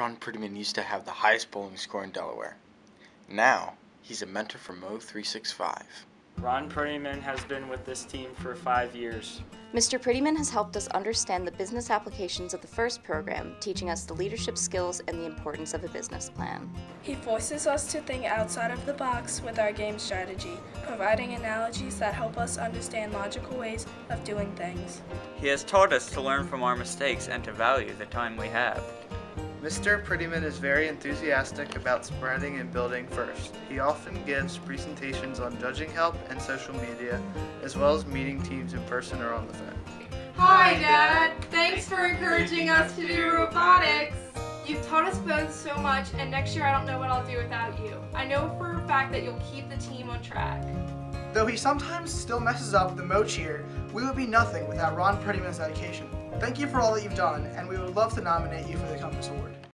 Ron Prettyman used to have the highest bowling score in Delaware. Now, he's a mentor for MOE 365. Ron Prettyman has been with this team for five years. Mr. Prettyman has helped us understand the business applications of the first program, teaching us the leadership skills and the importance of a business plan. He forces us to think outside of the box with our game strategy, providing analogies that help us understand logical ways of doing things. He has taught us to learn from our mistakes and to value the time we have. Mr. Prettyman is very enthusiastic about spreading and building first. He often gives presentations on judging help and social media, as well as meeting teams in person or on the phone. Hi, Dad. Thanks for encouraging us to do robotics. You've taught us both so much, and next year I don't know what I'll do without you. I know for a fact that you'll keep the team on track. Though he sometimes still messes up the MOE cheer, we would be nothing without Ron Prettyman's dedication. Thank you for all that you've done, and we would love to nominate you for the Compass Award.